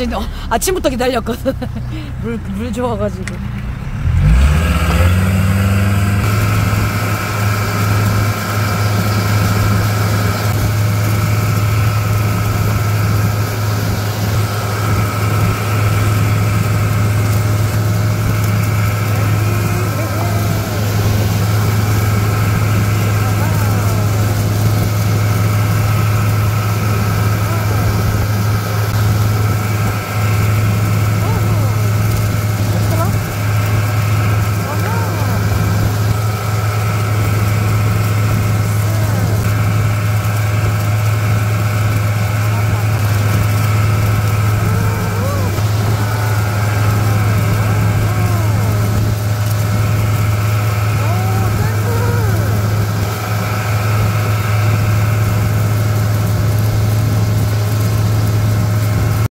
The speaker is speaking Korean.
아침, 아침부터 기다렸거든. 물, 물 좋아가지고.